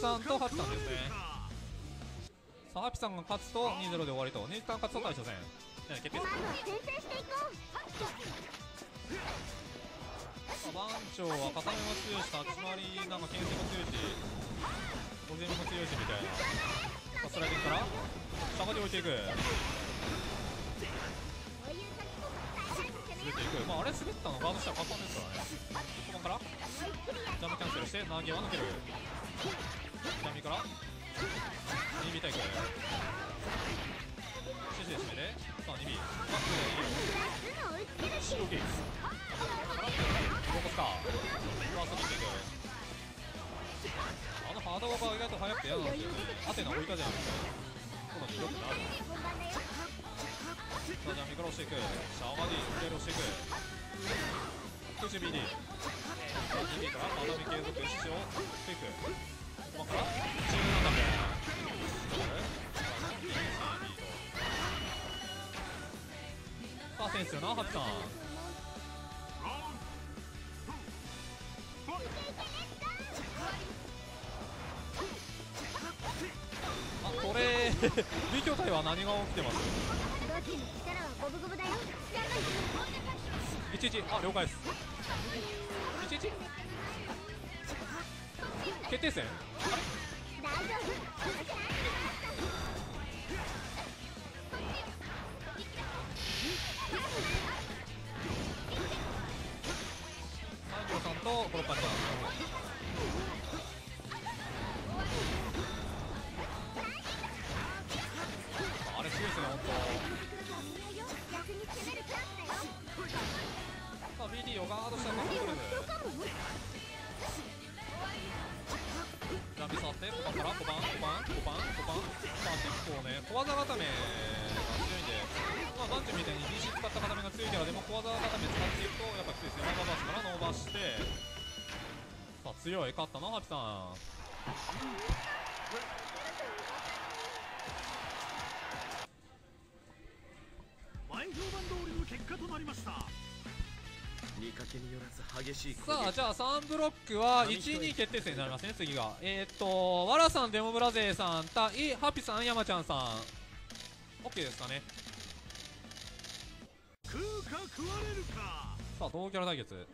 さんとハピさんですね。さあハピさんが勝つと2-0で終わりと。ネイタン勝つと対初戦。決定戦まずは先制していこさあ番長は固めも強いし立ち回りなんか牽制も強いし小攻めも強いしみたいな。さあスライディングから。下がり置いていく。うこういう時こそ伝えないといけない滑っていく。まああれ滑ったのガードしたら簡単ですからね。1番から。ジャンプキャンセルして投げは抜ける左から。2ビタイクシシで締めて。さあ2ビバックでいいよすぐ追いつけるし動かすかファーストキックあのハードワークが意外と速くて嫌なんですよ。ねアテナ置いたじゃんみたいなことによくなる本番だよさあジャンミから押していくシャオマディスケールしていく空中 BD さあ 2D からまとめ継続師匠していくここからチームなんださあセンスよなハピさんあこれ B 筐体は何が起きてます？どっちの力は五分五分だよ11あ了解です。11決定戦？大丈夫三条さんとコロッパちゃん。ジャンピ触って5番から5番5番5番5番さあ結構ね小技固めが強いんでまあバンチみたいに DC 使った固めが強いキャラでも小技固め使っていくとやっぱきついですね。ノーバースからノーバーして。さあ強い。勝ったなハピさん。前評判通りの結果となりました。見かけによらず激しい攻さあ撃じゃあ3ブロックは12決定戦になりますね次がえー、っとわらさんデモブラ勢さん対ハピさん山ちゃんさん。OK ですかね。食うか食われるか。さあ同キャラ対決。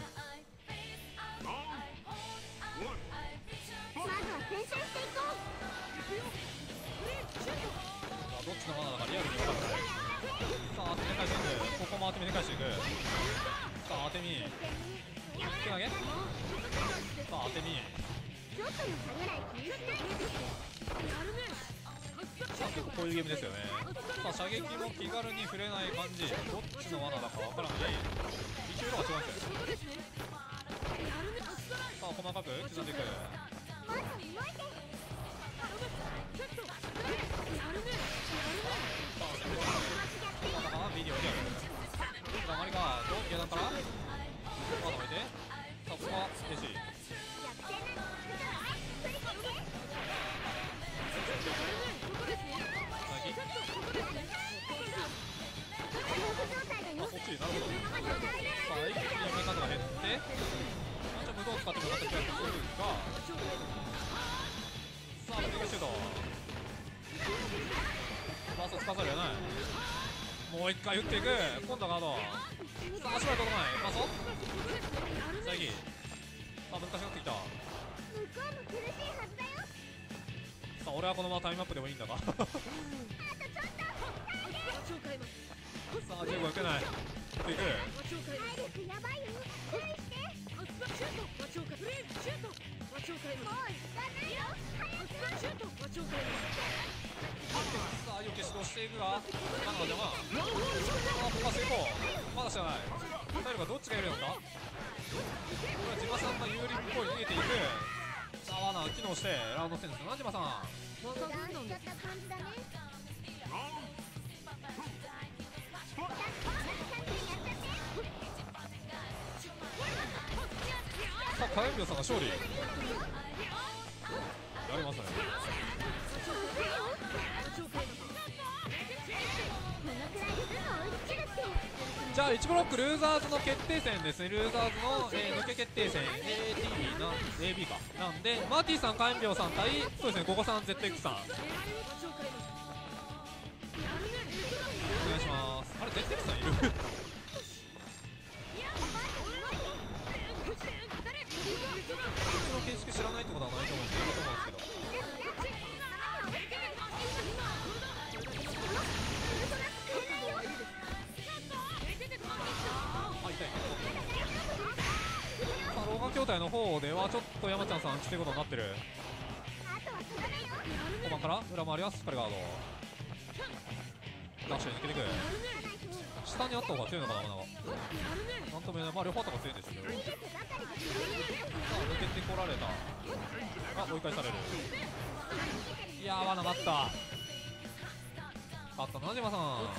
まずは先制していこさあどっちの罠だかリアルに分かるさあ当て展開していく。ここも当て身展開していくさあ当て身。手投げ。さあ当て身。うちょっとの差ぐらい気にしないさあ結構こういうゲームですよね。さあ射撃も気軽に触れない感じ。どっちの罠だか分からない。一応色が違うんですよ。さあ細かく刻んでいく。まず動いて。まさあ一気にやめ方が減ってちょっと無道使ってもよかった気がするがさあブレイクシュートバーストつかざるを得ない。もう一回打っていく今度はガードさあ足場届かないバーストさあ息さあ難しくなってきた向こうも苦しいはずだよさあ俺はこのままタイムアップでもいいんだがさあ15受けない打っていく体力やばいよ注意してもう行かない。よ早くさあよく指導していくがマナが邪魔あここは成功まだしてない体力がどっちが有利なのかこれは地場さんが有利っぽい逃げていくさあ罠機能してラウンド戦ですな地場さん油断しちゃった感じだねさ火炎病さんが勝利。やりましたね。じゃあ1ブロックルーザーズの決定戦ですね。ルーザーズの、えー抜け決定戦。AT な AB か。なんでマーティさん火炎病さん対そうですねゴゴさん ZX さん。お願いします。あれ ZX さんいる？さあ老眼筐体の方ではちょっと山ちゃんさんきついことになってる。5番から？裏回りはスカルガード。ダッシュに抜けてく。下にあった方が強いのかなまだ。なんとも言えない。まあ両方あった方が強いんですけど。さあ抜けてこられた。あ追い返される。いやー罠があった。あったな島さん。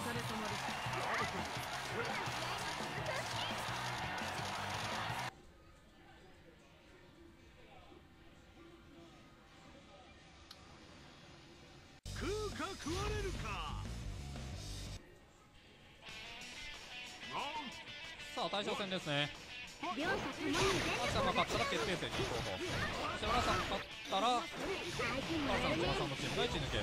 うか食われるか？さあ対象戦ですね。両者ともにマキさんが勝ったら決定戦に行こうとそして村さんが勝ったら相手にマラさんやるね島さんのチームが1抜け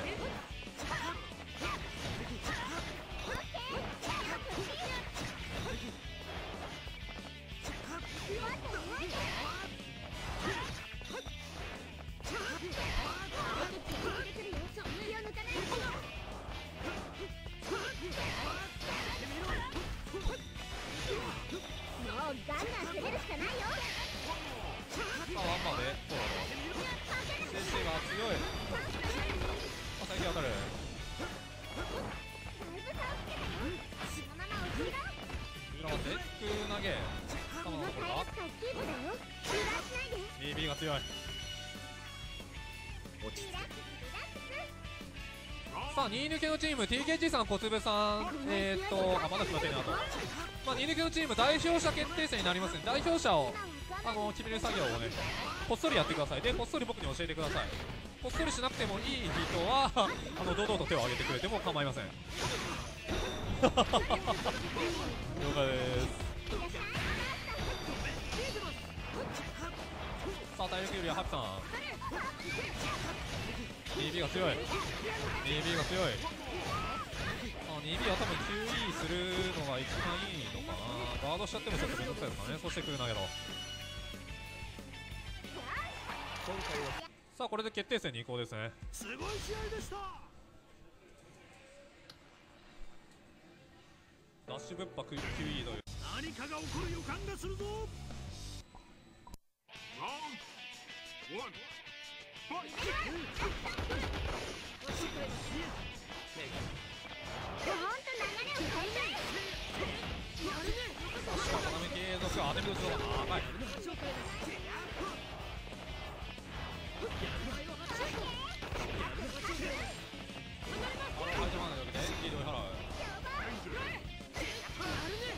強い。落ち着さあ2抜けのチーム TKG さん小粒さんえー、っとあまだ決まってるなと。まあ2抜けのチーム代表者決定戦になりますね。代表者をあの決める作業をねこっそりやってください。でこっそり僕に教えてください。こっそりしなくてもいい人は あの堂々と手を挙げてくれても構いません。了解ですさあ体力よりはハピさん。2B が強い。2B が強い。あ 2B は多分 QE するのが一番いいのかな。ガードしちゃってもちょっとめんどくさいですかね。そして来るんだけどさあこれで決定戦に移行ですね。すごい試合でした。ダッシュぶっぱ QE という。何かが起こる予感がするぞほんと流れを変えしかも斜め継続アデブルズの長いあの会場まででリードを払う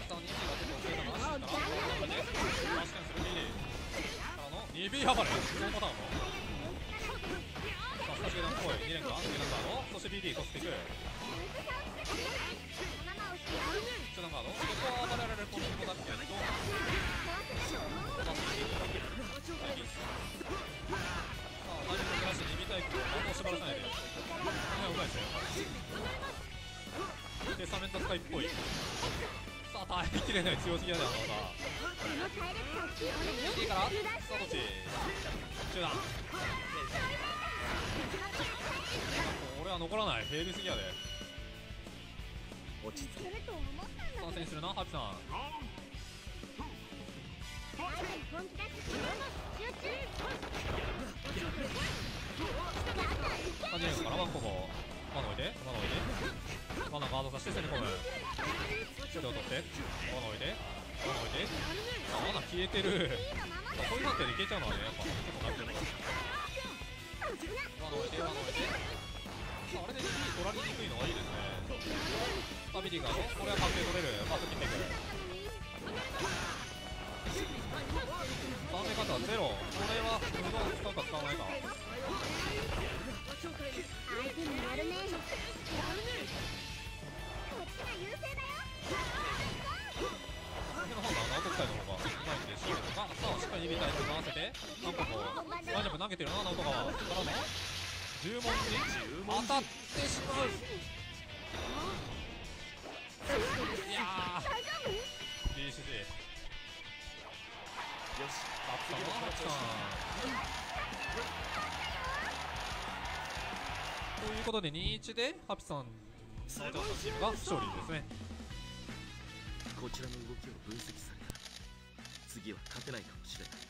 さあ2 b が結構強いのが足からこれれない。強すぎやだなこの体力差をキープだよい。い。から俺は残らない。ヘビすぎやで。落ち着すると思ったんだ参戦するなハピさん相手に本気出して集中3人からワンコボワン置い。てワン置い。てワンのガードさせて攻め込む手を取って。ワン置いてワン置いてあワン消えてる。こういう判定でいけちゃうのはねやっぱ結構なってるからワン置いてワン置いてあれで2取られにくいのがいいですね。さあビディガードこれは確定取れる。パス切っていく3目方はゼロ。これは無駄を使うか使わないか。相手にやるね。の方がアウト使のがうまいんでしょうけど、まあ、さあしっかり指タイ合わせて、何とかマジャブル、投げてるな、ナオト川。からの、十文字、当たってしまう。いやー、BCG。よし、あったな、ハッチ。ということで、2-1で、ハピさんす斉ごい試藤さんチームが勝利ですね。こちらの動きを分析された次は勝てないかもしれない。